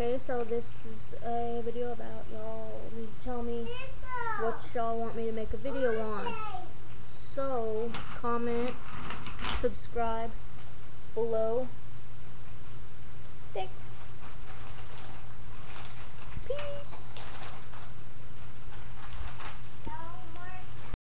Okay, so this is a video about y'all need to tell me what y'all want me to make a video on. So, comment, subscribe below.